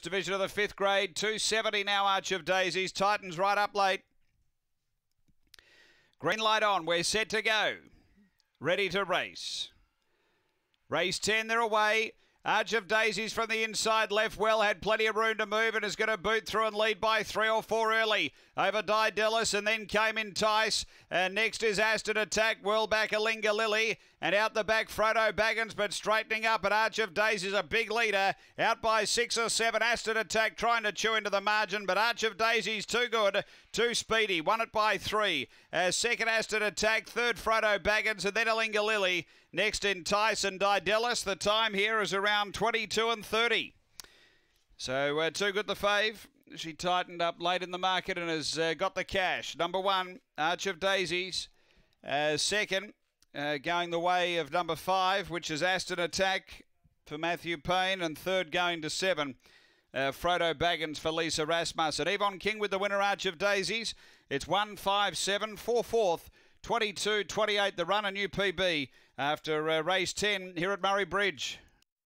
Division of the fifth grade, 270 now, Arch of Daisies. Titans right up late. Green light on, we're set to go. Ready to race. Race 10, they're away. Arch of Daisies from the inside left well, had plenty of room to move and is going to boot through and lead by three or four early. Over Didellis and then came Entice. And next is Aston Attack, well back Alinga Lily. And out the back, Frodo Baggins, but straightening up. And Arch of Daisies, a big leader. Out by six or seven, Aston Attack trying to chew into the margin, but Arch of Daisies too good, too speedy. Won it by three. Uh, second, Aston Attack. Third, Frodo Baggins, and then Alinga Lily. Next, Entice and Didellis. The time here is around 22 and 30. So, uh, too good the fave. She tightened up late in the market and has uh, got the cash. Number one, Arch of Daisies. Uh, second, uh, going the way of number five, which is Aston Attack for Matthew Payne. And third, going to seven. Uh, Frodo Baggins for Lisa Rasmussen. Yvonne King with the winner, Arch of Daisies. It's 1 5 7 4 fourth. 22 28 the run, a new PB after uh, race 10 here at Murray Bridge.